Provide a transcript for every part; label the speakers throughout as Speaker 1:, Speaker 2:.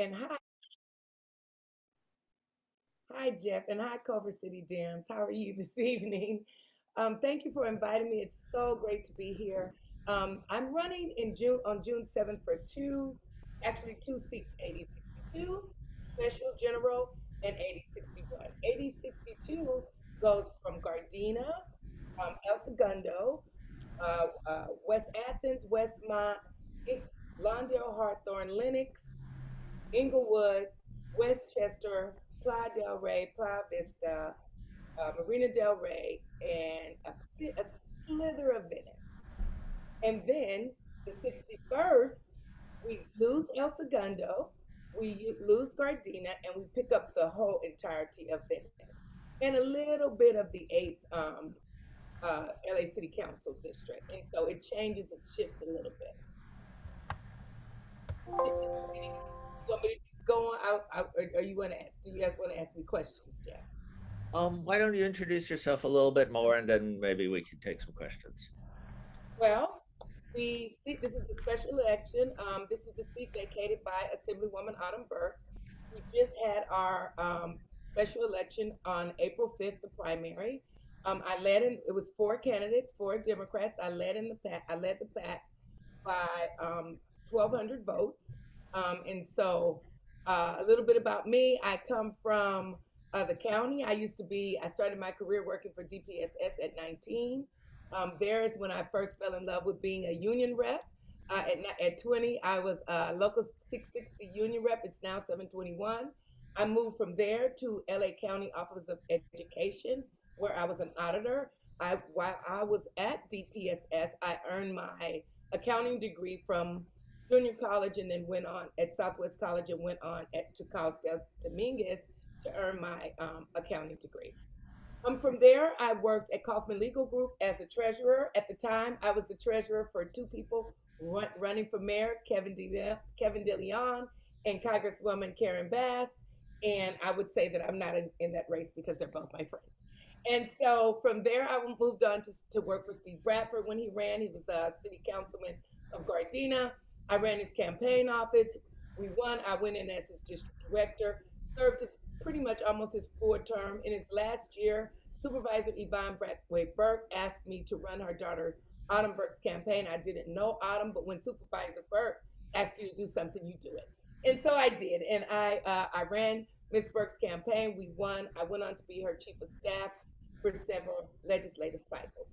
Speaker 1: and hi. Hi, Jeff, and hi, Culver City Dems. How are you this evening? Um, thank you for inviting me. It's so great to be here. Um, I'm running in June on June 7th for two, actually two seats, 8062 special general and 8061. 8062 goes from Gardena, um, El Segundo, uh, uh, West Athens, Westmont, Lawndale, Hawthorne, Lenox, Inglewood, Westchester, Playa del Rey, Playa Vista, uh, Marina del Rey, and a, a slither of Venice. And then the 61st, we lose El Segundo, we lose Gardena, and we pick up the whole entirety of Venice and a little bit of the 8th um, uh, LA City Council district. And so it changes, it shifts a little bit. Want me to go on? I, I, or you want to ask, do you guys want to ask me questions, Jeff?
Speaker 2: Um, why don't you introduce yourself a little bit more and then maybe we can take some questions.
Speaker 1: Well, seat, this is a special election. Um, this is the seat vacated by Assemblywoman Autumn Burke. We just had our um, special election on April 5th, the primary. Um, I led in, it was four candidates, four Democrats. I led in the pack, I led the pack by um, 1,200 votes. Um, and so uh, a little bit about me, I come from uh, the county. I used to be, I started my career working for DPSS at 19. Um, there is when I first fell in love with being a union rep. Uh, at, at 20, I was a local 660 union rep. It's now 721. I moved from there to LA County Office of Education, where I was an auditor. I, while I was at DPSS, I earned my accounting degree from junior college and then went on at Southwest College and went on at, to Cal State Dominguez to earn my um, accounting degree. Um, from there, I worked at Kaufman Legal Group as a treasurer. At the time, I was the treasurer for two people run, running for mayor, Kevin De, Kevin DeLeon and Congresswoman Karen Bass. And I would say that I'm not in, in that race because they're both my friends. And so from there, I moved on to, to work for Steve Bradford when he ran. He was the city councilman of Gardena. I ran his campaign office. We won. I went in as his district director, served his pretty much almost his full term. In his last year, Supervisor Yvonne Brathwaite Burke asked me to run her daughter Autumn Burke's campaign. I didn't know Autumn, but when Supervisor Burke asks you to do something, you do it. And so I did. And I uh, I ran Miss Burke's campaign. We won. I went on to be her chief of staff for several legislative cycles.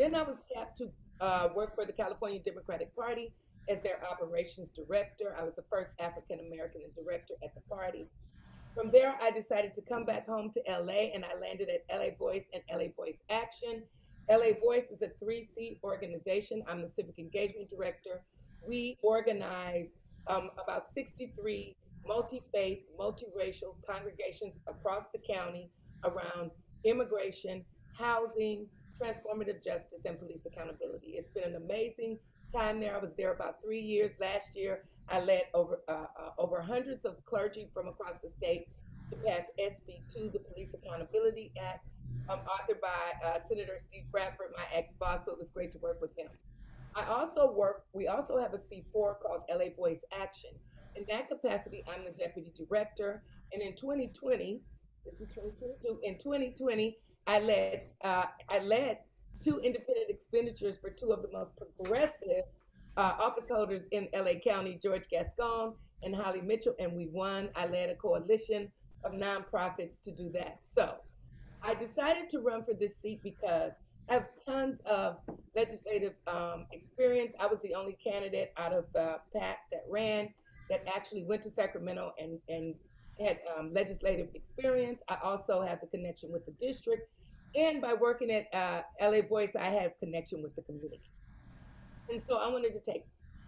Speaker 1: Then I was tapped to uh, work for the California Democratic Party as their operations director. I was the first African American director at the party. From there, I decided to come back home to LA and I landed at LA Voice and LA Voice Action. LA Voice is a three seat organization. I'm the civic engagement director. We organize um, about 63 multi faith, multiracial congregations across the county around immigration, housing, transformative justice, and police accountability. It's been an amazing time there. I was there about three years. Last year, I led over uh, uh, over hundreds of clergy from across the state to pass SB 2, the Police Accountability Act, um, authored by uh, Senator Steve Bradford, my ex-boss. So it was great to work with him. I also work. We also have a C4 called LA Voice Action. In that capacity, I'm the deputy director. And in 2020, this is 2022. In 2020, I led uh, I led two independent expenditures for two of the most progressive uh, office holders in LA County, George Gascon and Holly Mitchell, and we won. I led a coalition of nonprofits to do that. So I decided to run for this seat because I have tons of legislative um, experience. I was the only candidate out of the pack that ran that actually went to Sacramento and, and had um, legislative experience. I also have the connection with the district. And by working at uh, LA Voice, I have connection with the community. And so I wanted to take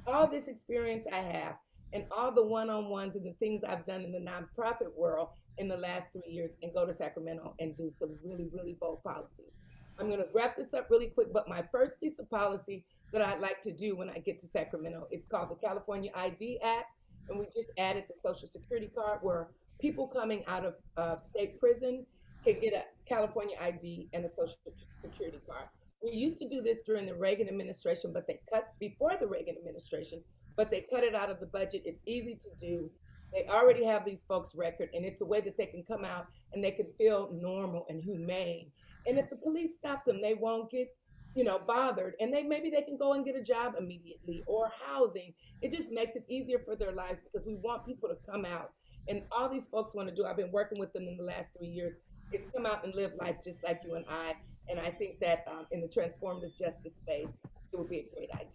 Speaker 1: all this experience I have and all the one-on-ones and the things I've done in the nonprofit world in the last three years and go to Sacramento and do some really, really bold policies. I'm going to wrap this up really quick, but my first piece of policy that I'd like to do when I get to Sacramento, it's called the California ID Act, and we just added the Social Security card where people coming out of uh, state prison get a California ID and a Social Security card. We used to do this during the Reagan administration, but they cut before the Reagan administration, but they cut it out of the budget. It's easy to do. They already have these folks' record, and it's a way that they can come out and they can feel normal and humane. And if the police stop them, they won't get, you know, bothered. And they maybe they can go and get a job immediately or housing. It just makes it easier for their lives because we want people to come out. And all these folks want to do, I've been working with them in the last three years, is come out and live life just like you and I. And I think that um, in the transformative justice space, it would be a great idea.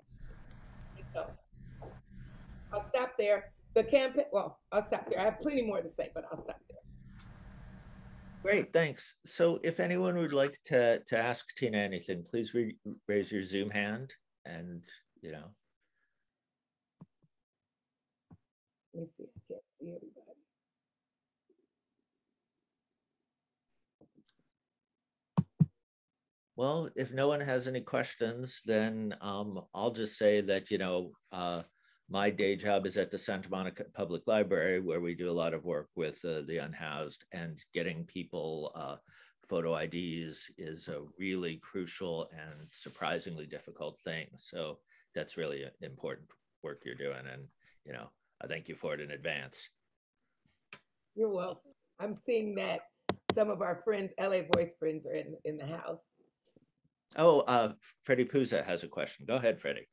Speaker 1: So I'll stop there. The campaign, well, I'll stop there. I have plenty more to say, but I'll stop there.
Speaker 2: Great, thanks. So if anyone would like to, to ask Tina anything, please re- raise your Zoom hand and, you know.
Speaker 1: Let me see. I can't see everybody.
Speaker 2: Well, if no one has any questions, then um, I'll just say that, you know, uh, my day job is at the Santa Monica Public Library, where we do a lot of work with uh, the unhoused and getting people uh, photo IDs is a really crucial and surprisingly difficult thing. So that's really important work you're doing. And, you know, I thank you for it in advance.
Speaker 1: You're welcome. I'm seeing that some of our friends, LA Voice friends, are in, in the house.
Speaker 2: Oh, uh, Freddie Puza has a question. Go ahead, Freddie.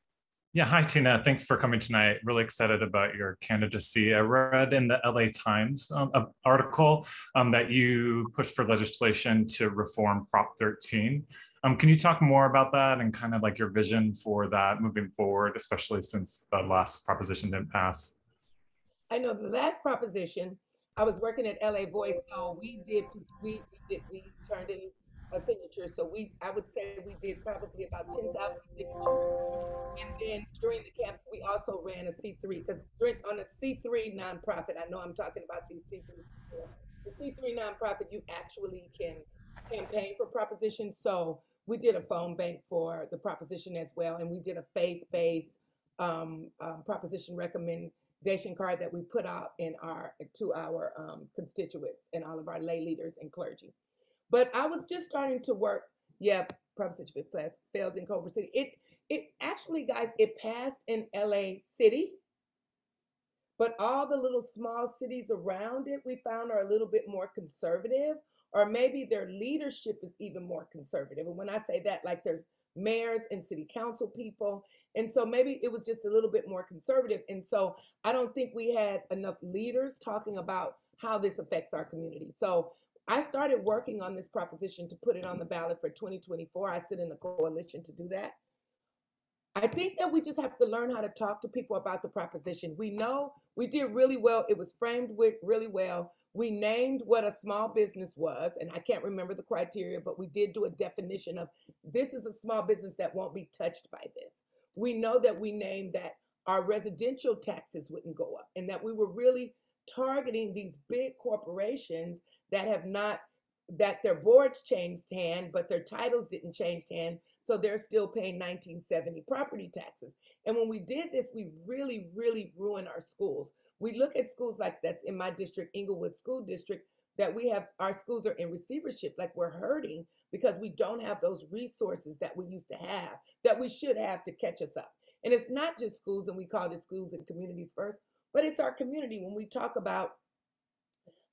Speaker 3: Yeah, hi Tina. Thanks for coming tonight. Really excited about your candidacy. I read in the LA Times um, article um, that you pushed for legislation to reform Prop 13. Um, can you talk more about that and kind of like your vision for that moving forward, especially since the last proposition didn't pass?
Speaker 1: I know the last proposition. I was working at LA Voice, so we did we, we did we turned in a signature. So we, I would say we did probably about 10,000 signatures. And then during the camp, we also ran a C3 because on a C3 nonprofit, I know I'm talking about these C3. The C3 nonprofit, you actually can campaign for proposition. So we did a phone bank for the proposition as well, and we did a faith-based um, um, proposition recommendation card that we put out in our to our um, constituents and all of our lay leaders and clergy. But I was just starting to work. Yeah, Proposition 5 class failed in Culver City. It it actually, guys, it passed in LA City. But all the little small cities around it, we found are a little bit more conservative, or maybe their leadership is even more conservative. And when I say that, like their mayors and city council people. And so maybe it was just a little bit more conservative. And so I don't think we had enough leaders talking about how this affects our community. So I started working on this proposition to put it on the ballot for 2024. I sit in the coalition to do that. I think that we just have to learn how to talk to people about the proposition. We know we did really well. It was framed with really well. We named what a small business was, and I can't remember the criteria, but we did do a definition of this is a small business that won't be touched by this. We know that we named that our residential taxes wouldn't go up and that we were really targeting these big corporations that have not that their boards changed hand, but their titles didn't change hand. So they're still paying 1970 property taxes. And when we did this, we really, really ruined our schools. We look at schools like that's in my district, Inglewood School District, that we have our schools are in receivership, like we're hurting because we don't have those resources that we used to have, that we should have to catch us up. And it's not just schools, and we call it schools and communities first, but it's our community. When we talk about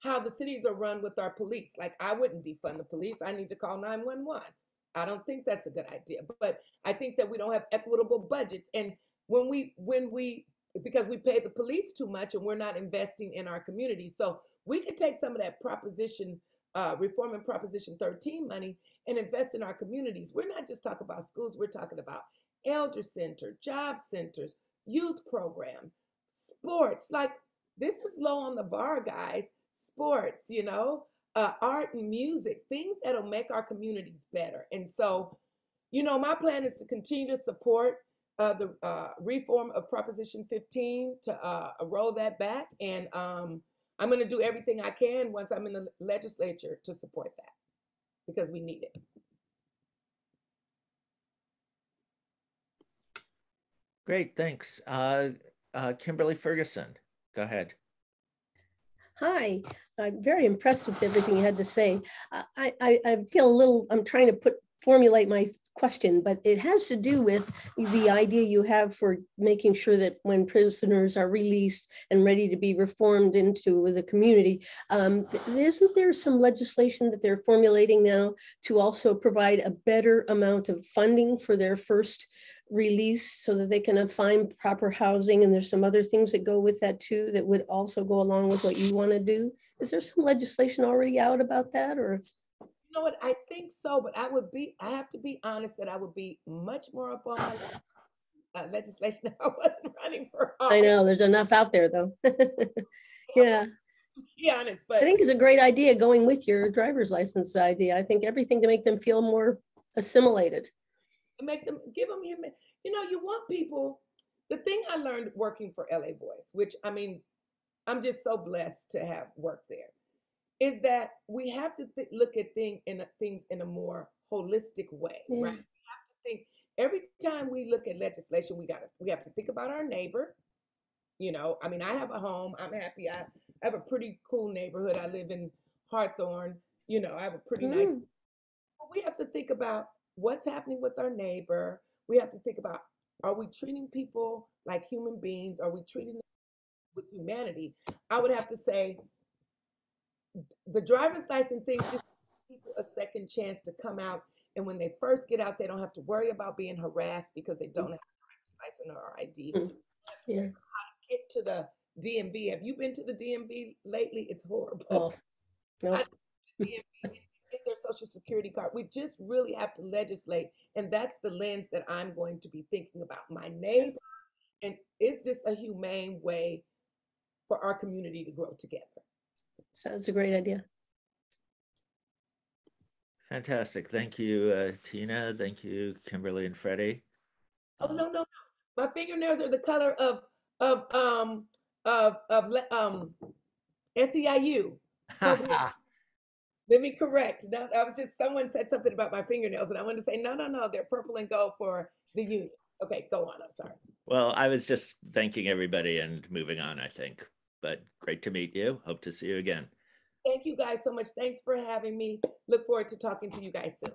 Speaker 1: how the cities are run with our police. Like I wouldn't defund the police. I need to call 911. I don't think that's a good idea. But I think that we don't have equitable budgets. And when we when we because we pay the police too much and we're not investing in our community. So we could take some of that proposition, uh, reforming proposition 13 money and invest in our communities. We're not just talking about schools, we're talking about elder center, job centers, youth program, sports. Like this is low on the bar, guys sports, you know, uh, art and music, things that'll make our communities better. And so, you know, my plan is to continue to support uh, the uh, reform of Proposition 15 to uh, roll that back. And um, I'm going to do everything I can once I'm in the legislature to support that because we need it.
Speaker 2: Great, thanks. Uh, uh, Kimberly Ferguson, go ahead.
Speaker 4: Hi, I'm very impressed with everything you had to say. I, I, I feel a little, I'm trying to put formulate my question, but it has to do with the idea you have for making sure that when prisoners are released and ready to be reformed into the community, um, isn't there some legislation that they're formulating now to also provide a better amount of funding for their first release so that they can find proper housing? And there's some other things that go with that too that would also go along with what you want to do. Is there some legislation already out about that or?
Speaker 1: You know what? I think so, but I would be, I have to be honest that I would be much more up on uh, legislation if I wasn't running for Office.
Speaker 4: I know, there's enough out there though. Yeah,
Speaker 1: be honest, but
Speaker 4: I think it's a great idea going with your driver's license idea. I think everything to make them feel more assimilated.
Speaker 1: Make them, give them human, you know, you want people, the thing I learned working for LA Voice, which I mean, I'm just so blessed to have worked there, is that we have to th- look at thing in a, things in a more holistic way,
Speaker 4: Yeah.
Speaker 1: right? We have to think every time we look at legislation, we got to we have to think about our neighbor. You know, I mean, I have a home. I'm happy. I, I have a pretty cool neighborhood. I live in Hawthorne. You know, I have a pretty nice.
Speaker 4: Mm,
Speaker 1: But we have to think about what's happening with our neighbor. We have to think about are we treating people like human beings? Are we treating them with humanity? I would have to say the driver's license thing just gives people a second chance to come out. And when they first get out, they don't have to worry about being harassed because they don't have a driver's license or ID.
Speaker 4: Mm, yeah.
Speaker 1: Get to the DMV. Have you been to the DMV lately? It's horrible.
Speaker 4: Oh, no,
Speaker 1: DMV, get their social security card. We just really have to legislate, and that's the lens that I'm going to be thinking about my neighbor, and is this a humane way for our community to grow together?
Speaker 4: sounds a great idea.
Speaker 2: Fantastic. Thank you, uh, Tina. Thank you, Kimberly and Freddie.
Speaker 1: Oh no, no, no! My fingernails are the color of of um of of le- um SEIU. Let me correct. No, I was just someone said something about my fingernails, and I wanted to say no, no, no. They're purple and gold for the union. Okay, go on. I'm sorry.
Speaker 2: well, I was just thanking everybody and moving on, I think. But great to meet you. Hope to see you again.
Speaker 1: Thank you guys so much. Thanks for having me. Look forward to talking to you guys soon.